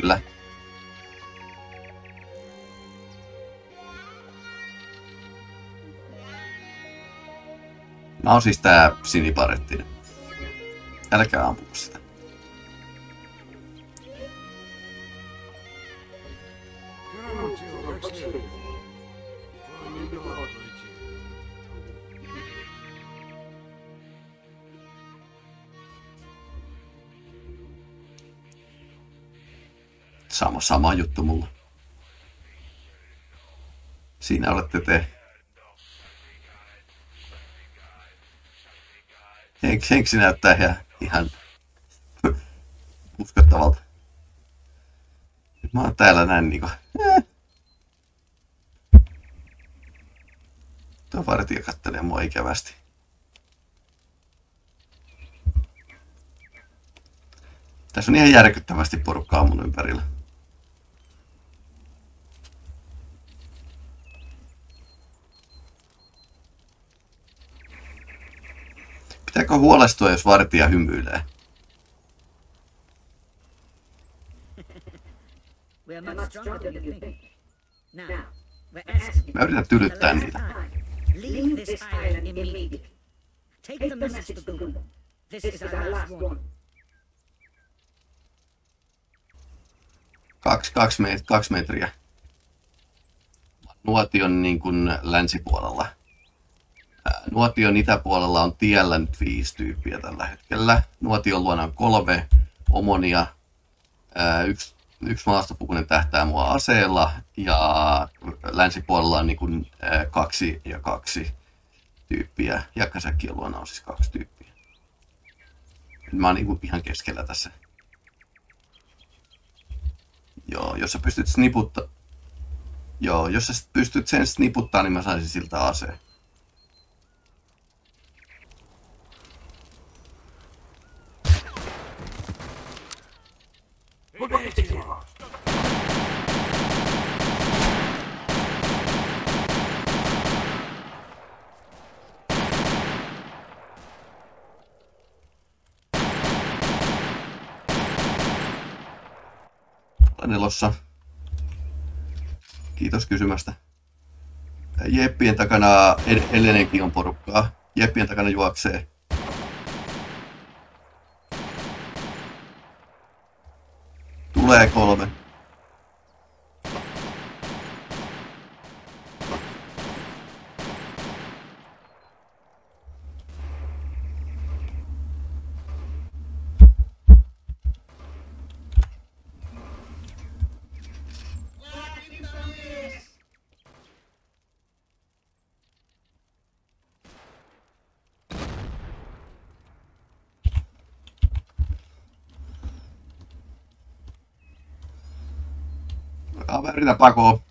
Kyllä. Mä oon siis tää siniparettinen. Älkää ampuko sitä. Sama, sama juttu mulla. Siinä olette te. Henk, Henksi näyttää ihan, ihan uskottavalta. Nyt mä oon täällä näin niinku... Eh. Tuo vartija kattelee mua ikävästi. Tässä on ihan järkyttävästi porukkaa mun ympärillä. Pitääkö huolestua, jos vartija hymyilee? Mä yritän tylyttää niitä. Leave this island immediately. Take the message to Google. This is our last one. Kaksi, kaksi, met, kaksi metriä. Nuotion niin kuin länsipuolella. Nuotion itäpuolella on tiellä nyt viisi tyyppiä tällä hetkellä. Nuotion luona on kolme omonia. Yksi, yksi maastopukunen tähtää mua aseella ja länsipuolella on niin kuin kaksi ja kaksi tyyppiä. Jakkasäkkien luona on siis kaksi tyyppiä. Mä oon niin ihan keskellä tässä. Joo, jos sä pystyt sniputta... Joo, jos sä pystyt sen sniputtaa, niin mä saisin siltä aseen. Nelossa. Kiitos kysymästä. Jeppien takana Ellenenkin on porukkaa. Jeppien takana juoksee. Moleque, Lola. a ver, la pago.